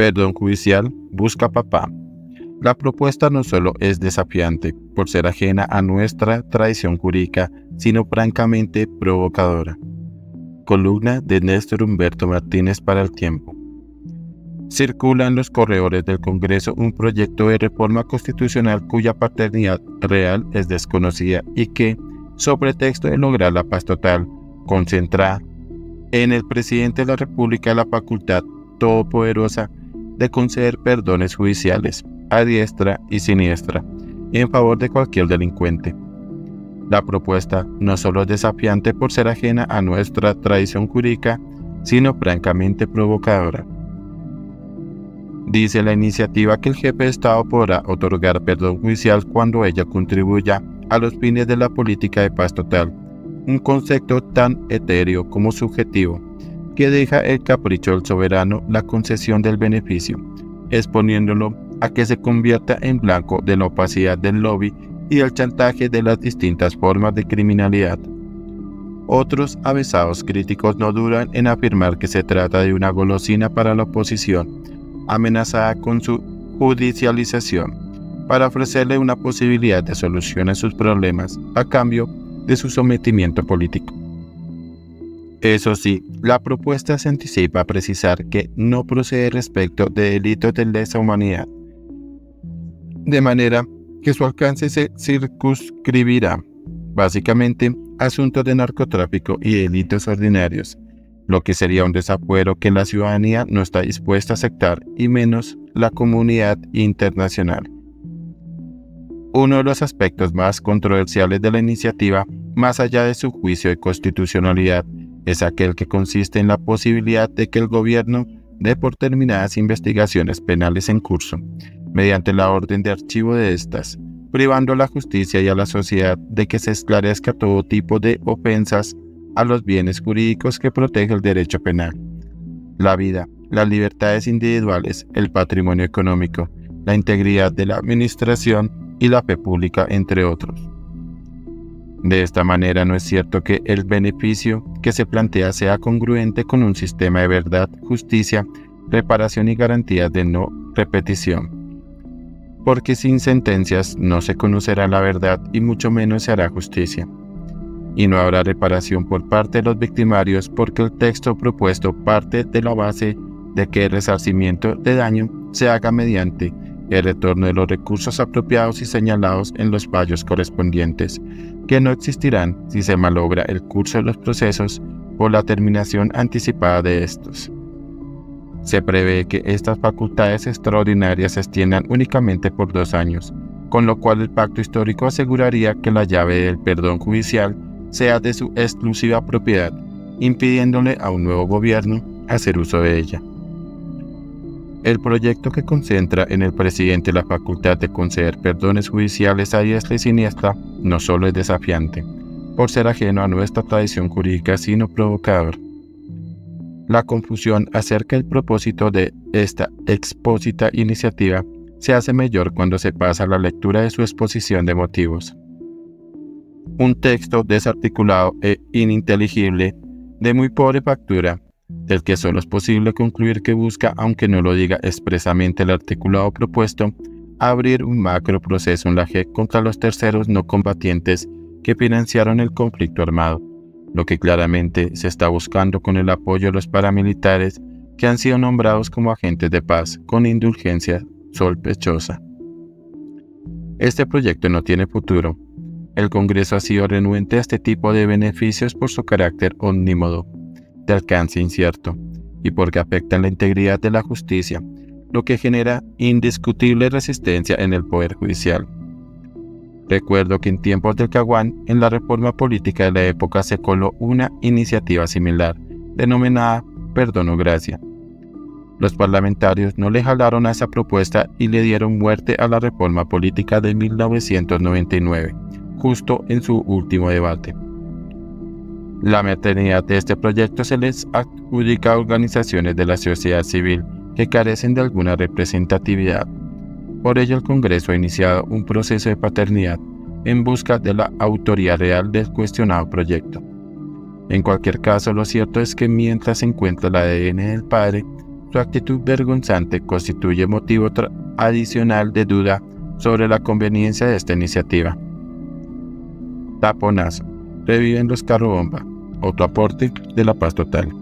perdón judicial busca papá. La propuesta no solo es desafiante por ser ajena a nuestra tradición jurídica, sino francamente provocadora. Columna de Néstor Humberto Martínez para el tiempo. Circula en los corredores del Congreso un proyecto de reforma constitucional cuya paternidad real es desconocida y que, sobre texto de lograr la paz total, concentra en el presidente de la República la facultad todopoderosa de conceder perdones judiciales a diestra y siniestra en favor de cualquier delincuente. La propuesta no solo es desafiante por ser ajena a nuestra tradición jurídica, sino francamente provocadora. Dice la iniciativa que el jefe de Estado podrá otorgar perdón judicial cuando ella contribuya a los fines de la política de paz total, un concepto tan etéreo como subjetivo, que deja el capricho del soberano la concesión del beneficio, exponiéndolo a que se convierta en blanco de la opacidad del lobby y el chantaje de las distintas formas de criminalidad. Otros avesados críticos no duran en afirmar que se trata de una golosina para la oposición, amenazada con su judicialización, para ofrecerle una posibilidad de solución a sus problemas a cambio de su sometimiento político. Eso sí, la propuesta se anticipa a precisar que no procede respecto de delitos de lesa humanidad, de manera que su alcance se circunscribirá básicamente asuntos de narcotráfico y delitos ordinarios, lo que sería un desafuero que la ciudadanía no está dispuesta a aceptar y menos la comunidad internacional. Uno de los aspectos más controversiales de la iniciativa, más allá de su juicio de constitucionalidad, es aquel que consiste en la posibilidad de que el gobierno dé por terminadas investigaciones penales en curso, mediante la orden de archivo de estas, privando a la justicia y a la sociedad de que se esclarezca todo tipo de ofensas a los bienes jurídicos que protege el derecho penal, la vida, las libertades individuales, el patrimonio económico, la integridad de la administración y la fe pública, entre otros. De esta manera no es cierto que el beneficio que se plantea sea congruente con un sistema de verdad, justicia, reparación y garantías de no repetición. Porque sin sentencias no se conocerá la verdad y mucho menos se hará justicia. Y no habrá reparación por parte de los victimarios porque el texto propuesto parte de la base de que el resarcimiento de daño se haga mediante el retorno de los recursos apropiados y señalados en los fallos correspondientes, que no existirán si se malogra el curso de los procesos por la terminación anticipada de estos. Se prevé que estas facultades extraordinarias se extiendan únicamente por dos años, con lo cual el pacto histórico aseguraría que la llave del perdón judicial sea de su exclusiva propiedad, impidiéndole a un nuevo gobierno hacer uso de ella. El proyecto que concentra en el presidente la facultad de conceder perdones judiciales a diestra y siniestra no solo es desafiante, por ser ajeno a nuestra tradición jurídica, sino provocador. La confusión acerca del propósito de esta expósita iniciativa se hace mayor cuando se pasa a la lectura de su exposición de motivos. Un texto desarticulado e ininteligible, de muy pobre factura, del que solo es posible concluir que busca, aunque no lo diga expresamente el articulado propuesto, abrir un macro proceso en la G contra los terceros no combatientes que financiaron el conflicto armado, lo que claramente se está buscando con el apoyo de los paramilitares que han sido nombrados como agentes de paz con indulgencia sospechosa. Este proyecto no tiene futuro. El Congreso ha sido renuente a este tipo de beneficios por su carácter omnímodo alcance incierto y porque afectan la integridad de la justicia, lo que genera indiscutible resistencia en el Poder Judicial. Recuerdo que en tiempos del Caguán, en la reforma política de la época se coló una iniciativa similar, denominada Gracia. Los parlamentarios no le jalaron a esa propuesta y le dieron muerte a la reforma política de 1999, justo en su último debate. La maternidad de este proyecto se les adjudica a organizaciones de la sociedad civil que carecen de alguna representatividad. Por ello el Congreso ha iniciado un proceso de paternidad en busca de la autoría real del cuestionado proyecto. En cualquier caso, lo cierto es que mientras se encuentra el ADN del padre, Su actitud vergonzante constituye motivo adicional de duda sobre la conveniencia de esta iniciativa. Taponazo. Reviven los carro bomba. Otro aporte de la paz total.